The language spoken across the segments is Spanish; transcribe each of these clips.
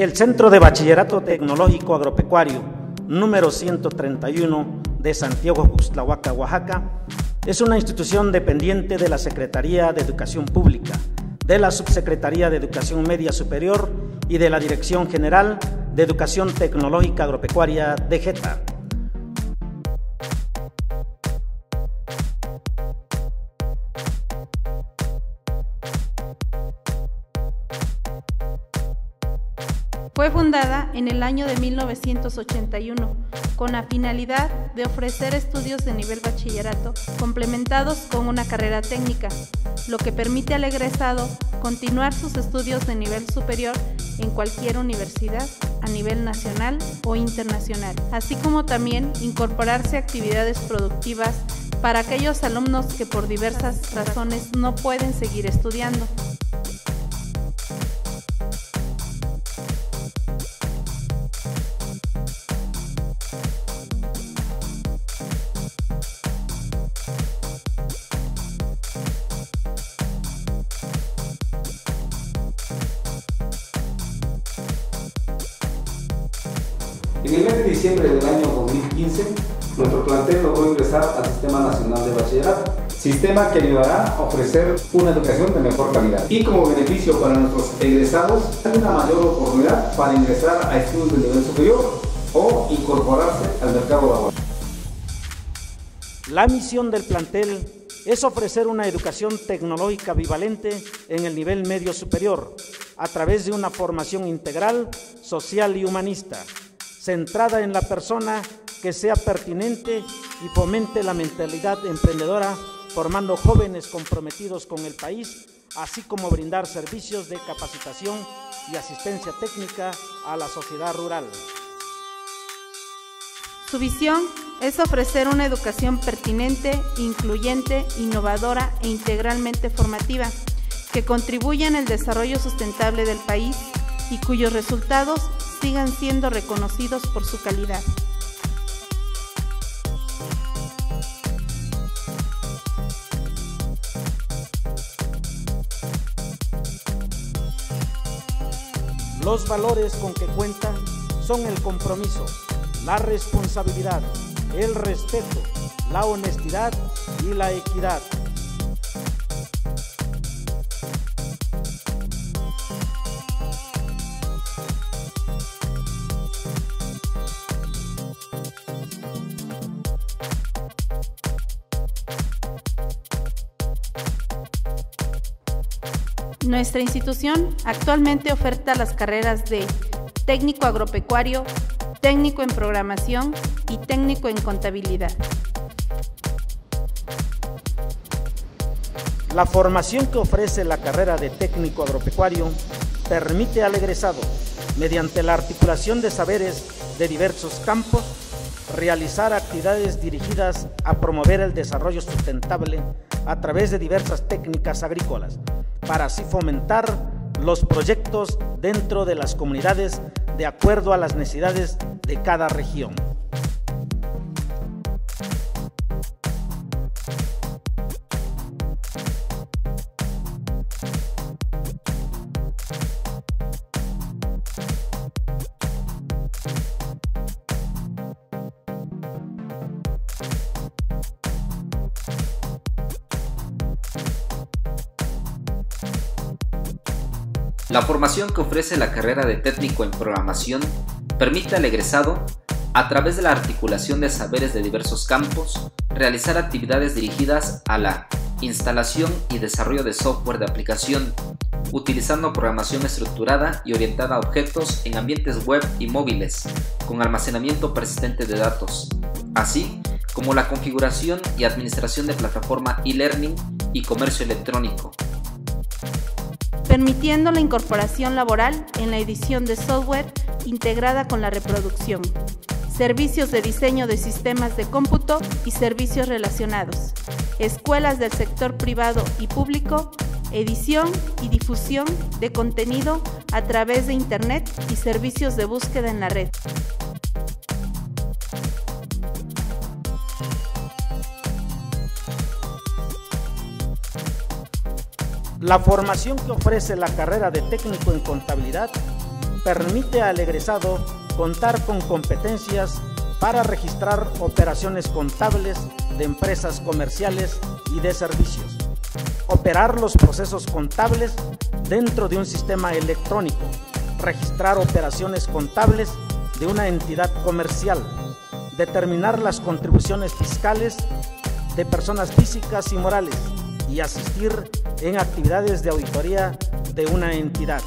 El Centro de Bachillerato Tecnológico Agropecuario número 131 de Santiago Cuxtlahuaca, Oaxaca, es una institución dependiente de la Secretaría de Educación Pública, de la Subsecretaría de Educación Media Superior y de la Dirección General de Educación Tecnológica Agropecuaria de GETA. Fundada en el año de 1981 con la finalidad de ofrecer estudios de nivel bachillerato complementados con una carrera técnica, lo que permite al egresado continuar sus estudios de nivel superior en cualquier universidad a nivel nacional o internacional, así como también incorporarse a actividades productivas para aquellos alumnos que por diversas razones no pueden seguir estudiando. En el mes de diciembre del año 2015, nuestro plantel logró ingresar al Sistema Nacional de Bachillerato, sistema que ayudará a ofrecer una educación de mejor calidad. Y como beneficio para nuestros egresados, una mayor oportunidad para ingresar a estudios de nivel superior o incorporarse al mercado laboral. La misión del plantel es ofrecer una educación tecnológica bivalente en el nivel medio superior a través de una formación integral, social y humanista centrada en la persona que sea pertinente y fomente la mentalidad emprendedora, formando jóvenes comprometidos con el país, así como brindar servicios de capacitación y asistencia técnica a la sociedad rural. Su visión es ofrecer una educación pertinente, incluyente, innovadora e integralmente formativa, que contribuya en el desarrollo sustentable del país y cuyos resultados sigan siendo reconocidos por su calidad. Los valores con que cuenta son el compromiso, la responsabilidad, el respeto, la honestidad y la equidad. Nuestra institución actualmente oferta las carreras de técnico agropecuario, técnico en programación y técnico en contabilidad. La formación que ofrece la carrera de técnico agropecuario permite al egresado, mediante la articulación de saberes de diversos campos, realizar actividades dirigidas a promover el desarrollo sustentable a través de diversas técnicas agrícolas, para así fomentar los proyectos dentro de las comunidades de acuerdo a las necesidades de cada región. La formación que ofrece la carrera de técnico en programación permite al egresado, a través de la articulación de saberes de diversos campos, realizar actividades dirigidas a la instalación y desarrollo de software de aplicación, utilizando programación estructurada y orientada a objetos en ambientes web y móviles, con almacenamiento persistente de datos, así como la configuración y administración de plataforma e-learning y comercio electrónico, permitiendo la incorporación laboral en la edición de software integrada con la reproducción, servicios de diseño de sistemas de cómputo y servicios relacionados, escuelas del sector privado y público, edición y difusión de contenido a través de Internet y servicios de búsqueda en la red. La formación que ofrece la carrera de técnico en contabilidad permite al egresado contar con competencias para registrar operaciones contables de empresas comerciales y de servicios, operar los procesos contables dentro de un sistema electrónico, registrar operaciones contables de una entidad comercial, determinar las contribuciones fiscales de personas físicas y morales y asistir en actividades de auditoría de una entidad.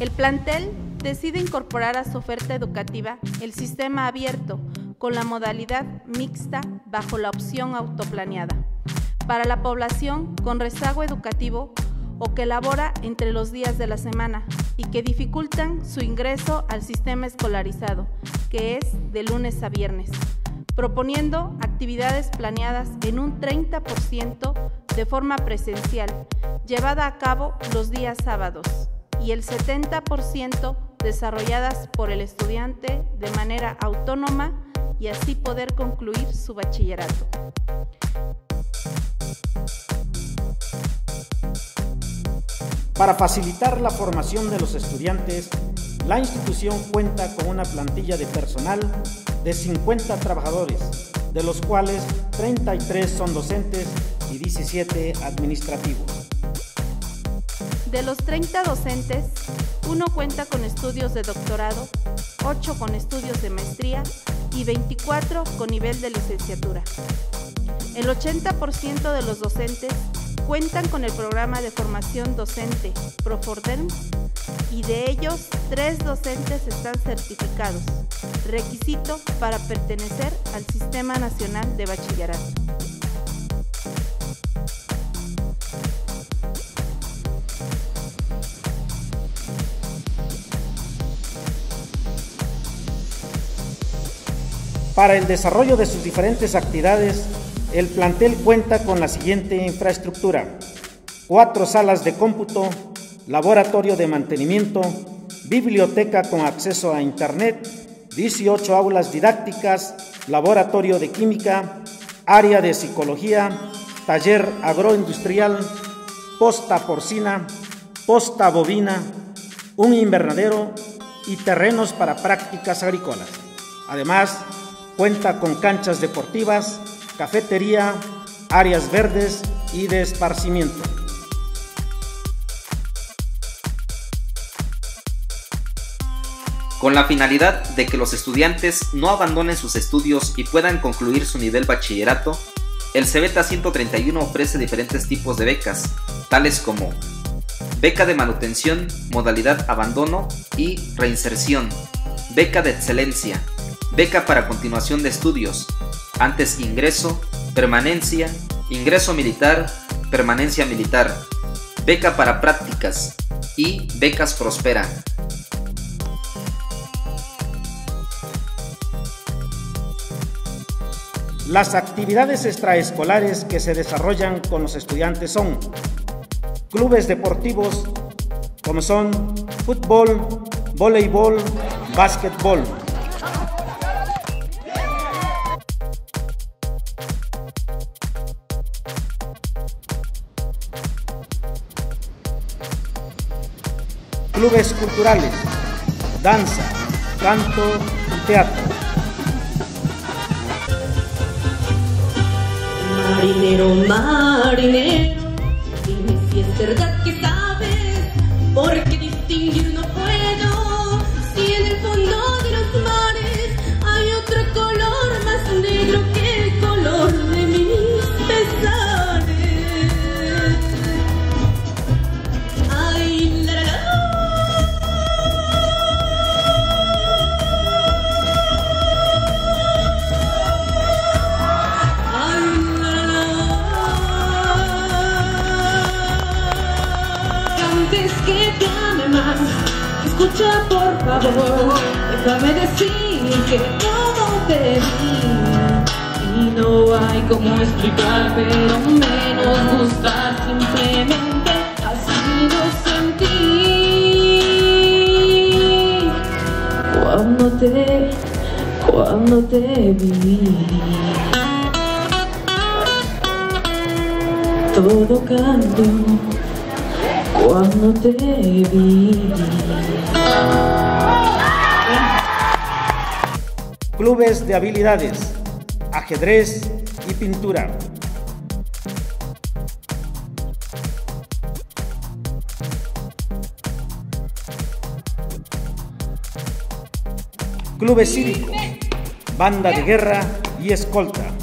El plantel decide incorporar a su oferta educativa el sistema abierto con la modalidad mixta bajo la opción autoplaneada para la población con rezago educativo o que labora entre los días de la semana y que dificultan su ingreso al sistema escolarizado, que es de lunes a viernes, proponiendo actividades planeadas en un 30% de forma presencial, llevada a cabo los días sábados y el 70% desarrolladas por el estudiante de manera autónoma y así poder concluir su bachillerato. Para facilitar la formación de los estudiantes, la institución cuenta con una plantilla de personal de 50 trabajadores, de los cuales 33 son docentes y 17 administrativos. De los 30 docentes, uno cuenta con estudios de doctorado, 8 con estudios de maestría y 24 con nivel de licenciatura. El 80% de los docentes cuentan con el programa de formación docente Proforderm y de ellos, tres docentes están certificados, requisito para pertenecer al Sistema Nacional de Bachillerato. Para el desarrollo de sus diferentes actividades, el plantel cuenta con la siguiente infraestructura. Cuatro salas de cómputo, laboratorio de mantenimiento, biblioteca con acceso a Internet, 18 aulas didácticas, laboratorio de química, área de psicología, taller agroindustrial, posta porcina, posta bovina, un invernadero y terrenos para prácticas agrícolas. Además, Cuenta con canchas deportivas, cafetería, áreas verdes y de esparcimiento. Con la finalidad de que los estudiantes no abandonen sus estudios y puedan concluir su nivel bachillerato, el CEBETA 131 ofrece diferentes tipos de becas, tales como beca de manutención, modalidad abandono y reinserción, beca de excelencia, beca para continuación de estudios, antes ingreso, permanencia, ingreso militar, permanencia militar, beca para prácticas y becas Prospera. Las actividades extraescolares que se desarrollan con los estudiantes son clubes deportivos como son fútbol, voleibol, básquetbol. Clubes culturales, danza, canto y teatro. Marinero, marinero, dime si es verdad que sabes, porque distinguir no que todo de mí y no hay cómo explicar, pero menos gustar simplemente así lo sentí cuando te, cuando te vi. Todo cambió cuando te vi. Clubes de habilidades, ajedrez y pintura. Clubes cívicos, banda de guerra y escolta.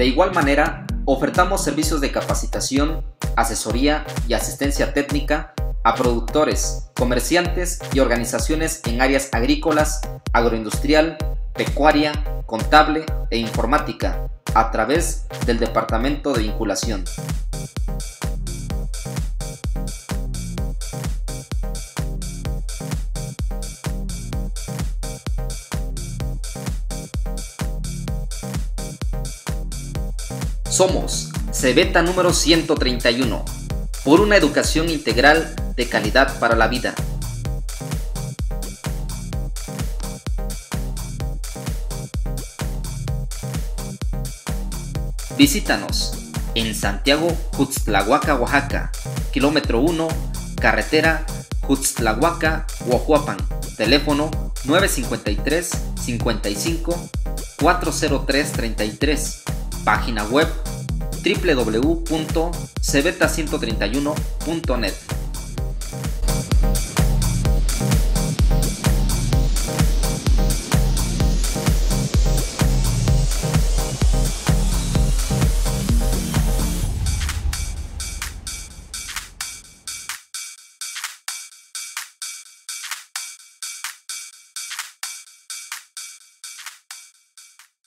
De igual manera, ofertamos servicios de capacitación, asesoría y asistencia técnica a productores, comerciantes y organizaciones en áreas agrícolas, agroindustrial, pecuaria, contable e informática a través del Departamento de Vinculación. Somos Cebeta número 131, por una educación integral de calidad para la vida. Visítanos en Santiago, Jutztlahuaca, Oaxaca, kilómetro 1, carretera Jutztlahuaca, Huajuapan, teléfono 953 55 403 33, página web www.cebeta131.net.